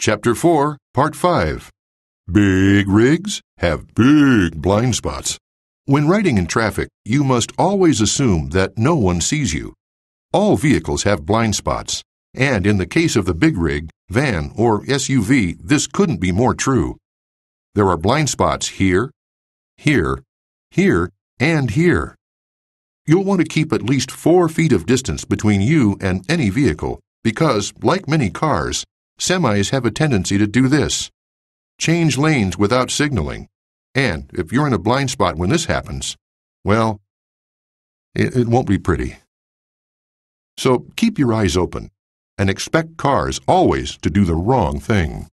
Chapter 4, Part 5 Big rigs have big blind spots. When riding in traffic, you must always assume that no one sees you. All vehicles have blind spots, and in the case of the big rig, van, or SUV, this couldn't be more true. There are blind spots here, here, here, and here. You'll want to keep at least four feet of distance between you and any vehicle because, like many cars, semis have a tendency to do this change lanes without signaling. And if you're in a blind spot when this happens, well, it, it won't be pretty. So keep your eyes open and expect cars always to do the wrong thing.